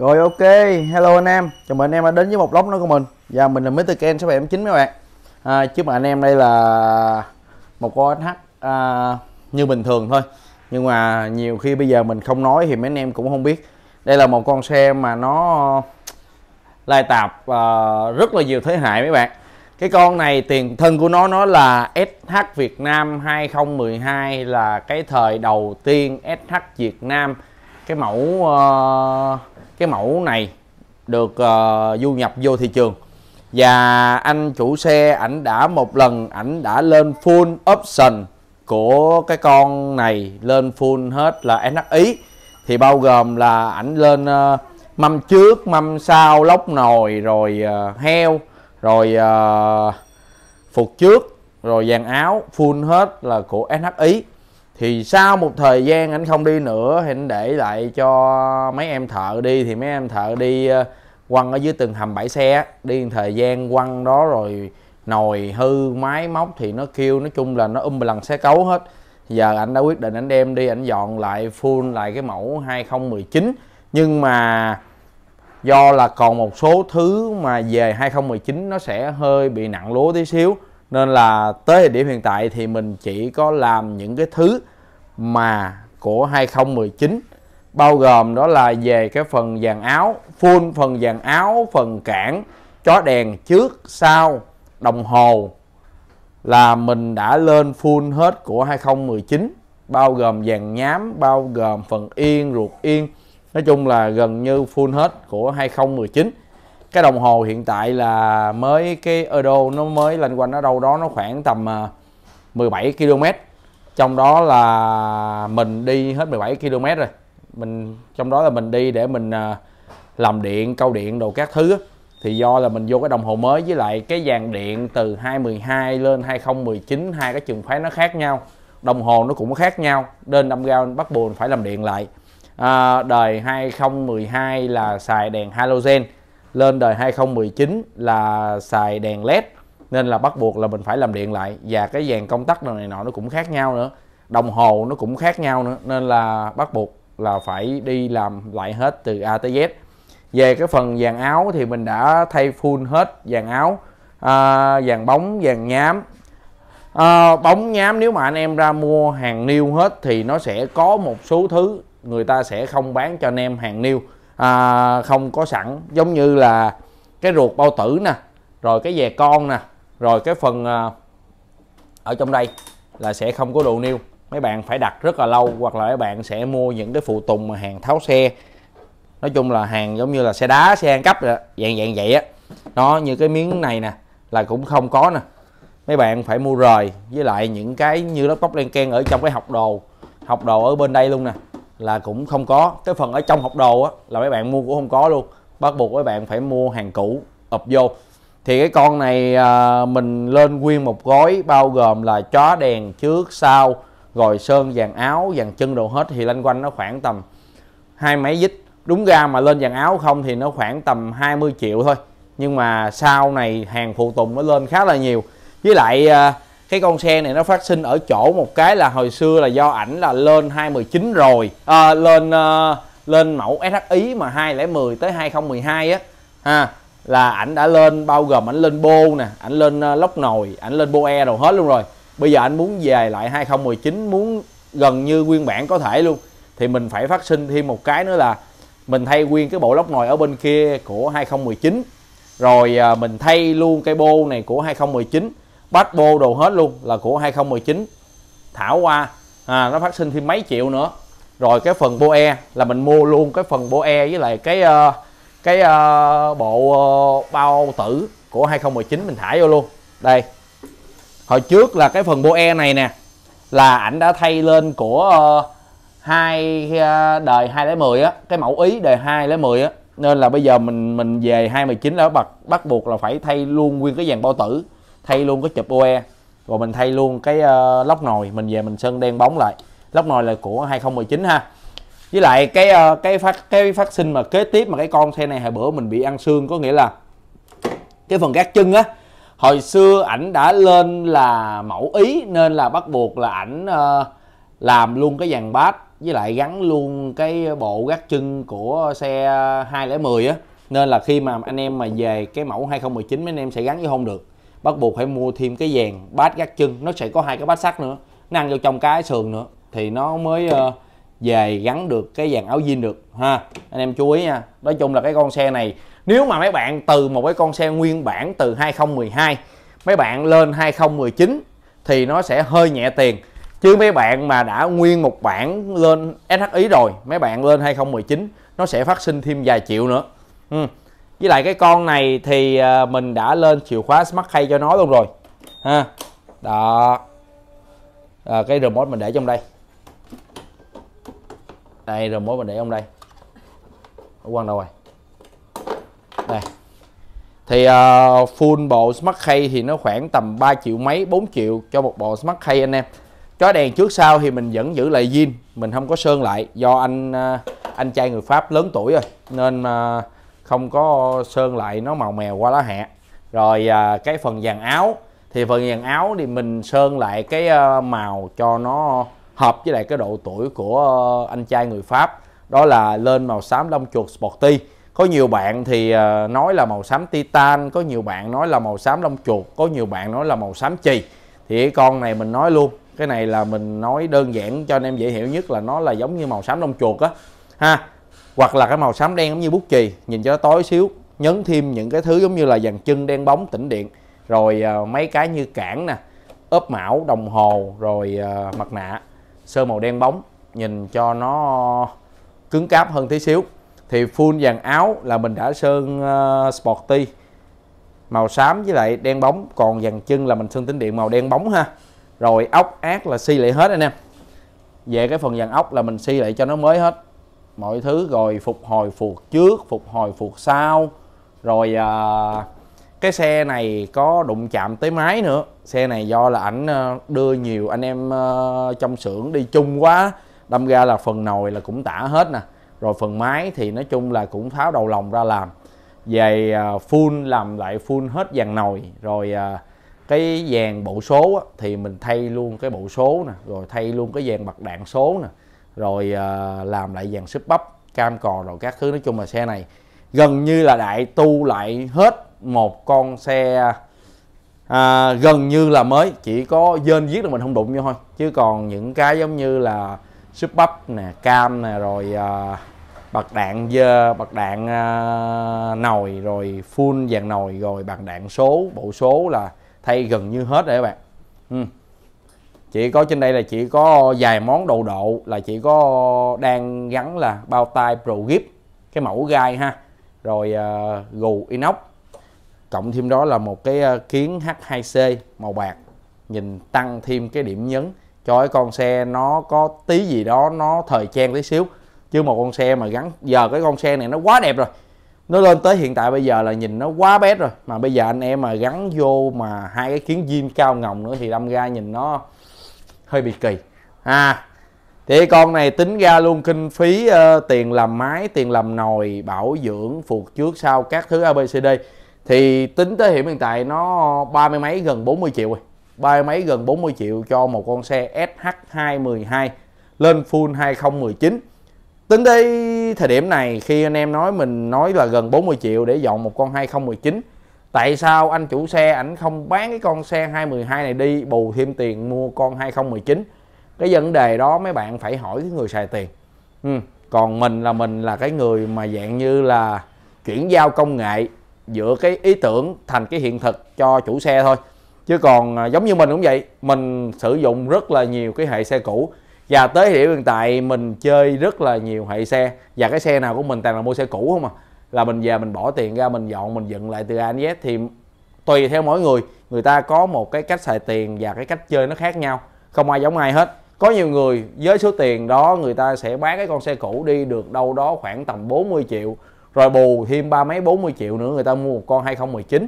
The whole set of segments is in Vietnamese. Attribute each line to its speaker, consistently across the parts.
Speaker 1: Rồi ok, hello anh em. Chào mừng anh em đã đến với một lốc nữa của mình. Và mình là Mr. Ken 6789 mấy bạn. À, Trước mặt anh em đây là một con SH à, như bình thường thôi. Nhưng mà nhiều khi bây giờ mình không nói thì mấy anh em cũng không biết. Đây là một con xe mà nó lai tạp à, rất là nhiều thế hệ mấy bạn. Cái con này tiền thân của nó nó là SH Việt Nam 2012 là cái thời đầu tiên SH Việt Nam. Cái mẫu uh, cái mẫu này được uh, du nhập vô thị trường. Và anh chủ xe ảnh đã một lần ảnh đã lên full option của cái con này lên full hết là SH ý thì bao gồm là ảnh lên uh, mâm trước mâm sau lốc nồi rồi uh, heo rồi uh, phục trước rồi dàn áo full hết là của SH ý thì sau một thời gian anh không đi nữa thì anh để lại cho mấy em thợ đi. Thì mấy em thợ đi ờ, quăng ở dưới từng hầm bãi xe đi thời gian quăng đó rồi nồi hư, máy móc thì nó kêu, nói chung là nó um lần xe cấu hết. Giờ anh đã quyết định anh đem đi, anh dọn lại full lại cái mẫu 2019 nhưng mà do là còn một số thứ mà về 2019 nó sẽ hơi bị nặng lúa tí xíu nên là tới thời điểm hiện tại thì mình chỉ có làm những cái thứ mà của 2019 bao gồm đó là về cái phần dàn áo, full phần dàn áo, phần cản, chó đèn trước, sau, đồng hồ là mình đã lên full hết của 2019 bao gồm dàn nhám, bao gồm phần yên, ruột yên. Nói chung là gần như full hết của 2019 cái đồng hồ hiện tại là mới cái Euro nó mới lên quanh ở đâu đó nó khoảng tầm à, 17 km trong đó là mình đi hết 17 km rồi. Mình trong đó là mình đi để mình à, làm điện câu điện đồ các thứ thì do là mình vô cái đồng hồ mới với lại cái dàn điện từ 2012 lên 2019 hai cái trường phái nó khác nhau. Đồng hồ nó cũng khác nhau nên đâm ra bắt buồn phải làm điện lại. À, đời 2012 là xài đèn halogen lên đời 2019 là xài đèn led nên là bắt buộc là mình phải làm điện lại. Và cái dàn công tắc này nọ nó cũng khác nhau nữa. Đồng hồ nó cũng khác nhau nữa nên là bắt buộc là phải đi làm lại hết từ A tới Z. Về cái phần dàn áo thì mình đã thay full hết dàn áo à, dàn bóng dàn nhám. À, bóng nhám nếu mà anh em ra mua hàng niêu hết thì nó sẽ có một số thứ người ta sẽ không bán cho anh em hàng niêu à, không có sẵn. Giống như là cái ruột bao tử nè rồi cái về con nè rồi cái phần à, ở trong đây là sẽ không có đồ niêu mấy bạn phải đặt rất là lâu hoặc là mấy bạn sẽ mua những cái phụ tùng mà hàng tháo xe. Nói chung là hàng giống như là xe đá xe ăn cắp dạng dạng vậy á. Nó như cái miếng này nè là cũng không có nè. Mấy bạn phải mua rời với lại những cái như laptop len ken ở trong cái học đồ học đồ ở bên đây luôn nè là cũng không có. Cái phần ở trong học đồ á là mấy bạn mua cũng không có luôn. Bắt buộc mấy bạn phải mua hàng cũ ập vô. Thì cái con này à, mình lên nguyên một gói bao gồm là chó đèn trước sau rồi sơn dàn áo dàn chân đồ hết thì lanh quanh nó khoảng tầm hai mấy dít. Đúng ra mà lên dàn áo không thì nó khoảng tầm 20 triệu thôi. Nhưng mà sau này hàng phụ tùng nó lên khá là nhiều. Với lại à, cái con xe này nó phát sinh ở chỗ một cái là hồi xưa là do ảnh là lên 219 rồi. À, lên uh, lên mẫu SHI mà 2010 tới 2012 á. Ha là ảnh đã lên bao gồm ảnh lên bô nè ảnh lên uh, lốc nồi ảnh lên bô e rồi hết luôn rồi. Bây giờ anh muốn về lại 2019 muốn gần như nguyên bản có thể luôn. Thì mình phải phát sinh thêm một cái nữa là mình thay nguyên cái bộ lốc nồi ở bên kia của 2019 rồi uh, mình thay luôn cây bô này của 2019 bát bô đồ hết luôn là của 2019 thảo qua à, nó phát sinh thêm mấy triệu nữa. Rồi cái phần boe e là mình mua luôn cái phần boe e với lại cái uh, cái uh, bộ uh, bao tử của 2019 mình thả vô luôn. Đây. Hồi trước là cái phần boe e này nè là ảnh đã thay lên của uh, hai uh, đời 2010 á cái mẫu ý đời 2010 á. Nên là bây giờ mình mình về 2019 đó bắt bắt buộc là phải thay luôn nguyên cái dàn bao tử thay luôn cái chụp OE rồi mình thay luôn cái ờ, uh, lốc nồi. Mình về mình sơn đen bóng lại. Lốc nồi là của 2019 ha. Với lại cái uh, cái phát cái phát sinh mà kế tiếp mà cái con xe này hồi bữa mình bị ăn xương có nghĩa là cái phần gác chân á hồi xưa ảnh đã lên là mẫu ý nên là bắt buộc là ảnh uh, làm luôn cái dàn bát với lại gắn luôn cái bộ gác chân của xe 210 á. Nên là khi mà anh em mà về cái mẫu 2019 mấy anh em sẽ gắn với không được bắt buộc phải mua thêm cái dàn bát gác chân. Nó sẽ có hai cái bát sắt nữa. Nó ăn vô trong cái sườn nữa. Thì nó mới uh, về gắn được cái dàn áo jean được ha. Anh em chú ý nha. Nói chung là cái con xe này nếu mà mấy bạn từ một cái con xe nguyên bản từ 2012 mấy bạn lên 2019 thì nó sẽ hơi nhẹ tiền. Chứ mấy bạn mà đã nguyên một bản lên SHI rồi mấy bạn lên 2019 nó sẽ phát sinh thêm vài triệu nữa. Ừ với lại cái con này thì à, mình đã lên chìa khóa smart key cho nó luôn rồi. Ha đó. À, cái remote mình để trong đây. Đây remote mình để trong đây. Ở quăng đâu rồi đây. Thì uh, full bộ smart key thì nó khoảng tầm 3 triệu mấy 4 triệu cho một bộ smart key anh em. Chó đèn trước sau thì mình vẫn giữ lại zin mình không có sơn lại do anh uh, anh trai người Pháp lớn tuổi rồi. Nên uh, không có sơn lại nó màu mèo qua lá hẹ. Rồi à, cái phần dàn áo thì phần dàn áo thì mình sơn lại cái uh, màu cho nó hợp với lại cái độ tuổi của uh, anh trai người Pháp. Đó là lên màu xám lông chuột sporty. Có nhiều bạn thì à, nói là màu xám titan có nhiều bạn nói là màu xám lông chuột có nhiều bạn nói là màu xám chì. Thì cái con này mình nói luôn cái này là mình nói đơn giản cho anh em dễ hiểu nhất là nó là giống như màu xám lông chuột á. Ha hoặc là cái màu xám đen giống như bút chì nhìn cho nó tối xíu nhấn thêm những cái thứ giống như là dàn chân đen bóng tĩnh điện. Rồi uh, mấy cái như cản nè ốp mão đồng hồ rồi uh, mặt nạ sơn màu đen bóng nhìn cho nó cứng cáp hơn tí xíu. Thì full dàn áo là mình đã sơn ờ, uh, sporty màu xám với lại đen bóng. Còn dàn chân là mình sơn tính điện màu đen bóng ha. Rồi ốc ác là xi lại hết anh em. Về cái phần dàn ốc là mình xi lại cho nó mới hết mọi thứ rồi phục hồi phuộc trước phục hồi phuộc sau. Rồi à, cái xe này có đụng chạm tới máy nữa. Xe này do là ảnh à, đưa nhiều anh em à, trong xưởng đi chung quá. Đâm ra là phần nồi là cũng tả hết nè. Rồi phần máy thì nói chung là cũng tháo đầu lòng ra làm. Về à, full làm lại full hết dàn nồi. Rồi cái dàn bộ số thì mình thay luôn cái bộ số nè. Rồi thay luôn cái dàn bật đạn số nè rồi à, làm lại dàn súp bắp cam cò rồi các thứ. Nói chung là xe này gần như là đại tu lại hết một con xe à, gần như là mới. Chỉ có dên viết là mình không đụng vô thôi. Chứ còn những cái giống như là súp bắp nè cam nè rồi à, bật đạn dơ bật đạn à, nồi rồi full dàn nồi rồi bật đạn số bộ số là thay gần như hết rồi các bạn. Ừ chỉ có trên đây là chỉ có vài món đồ độ là chỉ có đang gắn là bao tay pro grip cái mẫu gai ha. Rồi uh, gù inox. Cộng thêm đó là một cái ờ, kiến H2C màu bạc. Nhìn tăng thêm cái điểm nhấn. Cho cái con xe nó có tí gì đó nó thời trang tí xíu. Chứ một con xe mà gắn giờ cái con xe này nó quá đẹp rồi. Nó lên tới hiện tại bây giờ là nhìn nó quá bét rồi. Mà bây giờ anh em mà gắn vô mà hai cái kiến zin cao ngồng nữa thì đâm ra nhìn nó hơi bị kỳ. À thì con này tính ra luôn kinh phí uh, tiền làm máy tiền làm nồi bảo dưỡng phục trước sau các thứ abcd thì tính tới hiện tại nó ba mươi mấy gần 40 triệu rồi. Ba mươi mấy gần 40 triệu cho một con xe SH212 lên full 2019 Tính tới thời điểm này khi anh em nói mình nói là gần 40 triệu để dọn một con 2019 Tại sao anh chủ xe, ảnh không bán cái con xe 212 này đi, bù thêm tiền mua con 2019 Cái vấn đề đó mấy bạn phải hỏi cái người xài tiền. Ừ. Còn mình là mình là cái người mà dạng như là chuyển giao công nghệ giữa cái ý tưởng thành cái hiện thực cho chủ xe thôi. Chứ còn à, giống như mình cũng vậy, Mình sử dụng rất là nhiều cái hệ xe cũ. Và tới điểm hiện tại, mình chơi rất là nhiều hệ xe. Và cái xe nào của mình toàn là mua xe cũ không à là mình về mình bỏ tiền ra, mình dọn, mình dựng lại từ A đến Z thì tùy theo mỗi người. Người ta có một cái cách xài tiền và cái cách chơi nó khác nhau. Không ai giống ai hết. Có nhiều người với số tiền đó, người ta sẽ bán cái con xe cũ đi được đâu đó khoảng tầm 40 triệu. Rồi bù thêm ba mấy 40 triệu nữa, người ta mua một con 2019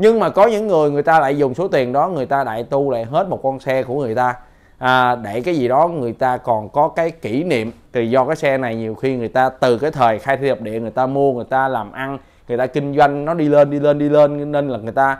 Speaker 1: nhưng mà có những người người ta lại dùng số tiền đó, người ta đại tu lại hết một con xe của người ta à, để cái gì đó người ta còn có cái kỷ niệm thì do cái xe này nhiều khi người ta từ cái thời khai thi hợp địa người ta mua người ta làm ăn người ta kinh doanh nó đi lên đi lên đi lên nên là người ta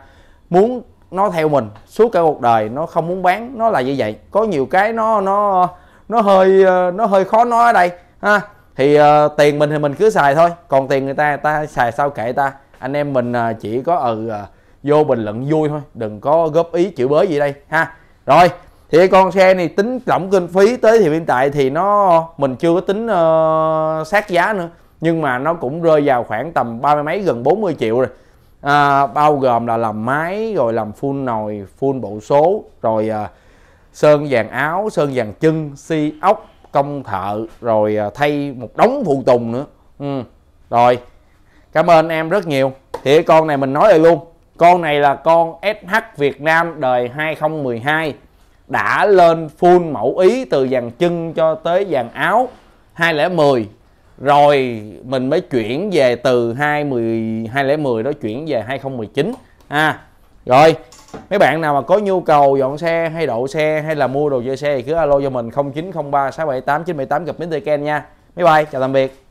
Speaker 1: muốn nó theo mình suốt cả cuộc đời nó không muốn bán nó là như vậy. Có nhiều cái nó nó nó hơi ờ, nó hơi khó nói ở đây ha. Thì uh, tiền mình thì mình cứ xài thôi còn tiền người ta người ta xài sao kệ ta. Anh em mình uh, chỉ có ừ uh, vô bình luận vui thôi đừng có góp ý chữ bới gì đây ha. Rồi thì cái con xe này tính tổng kinh phí tới thì hiện tại thì nó mình chưa có tính uh, sát giá nữa. Nhưng mà nó cũng rơi vào khoảng tầm ba mươi mấy gần 40 triệu rồi. À, bao gồm là làm máy rồi làm full nồi full bộ số rồi à, sơn vàng áo sơn vàng chân si ốc công thợ rồi à, thay một đống phụ tùng nữa. Ừ. rồi. Cảm ơn em rất nhiều. Thì con này mình nói lại luôn. Con này là con SH Việt Nam đời 2012 đã lên full mẫu ý từ dàn chân cho tới dàn áo 2010 rồi mình mới chuyển về từ 20 2010 đó chuyển về 2019 à rồi mấy bạn nào mà có nhu cầu dọn xe hay độ xe hay là mua đồ chơi xe thì cứ alo cho mình 0903 678 978 gặp Mr. Ken nha. Bye bye, chào tạm biệt.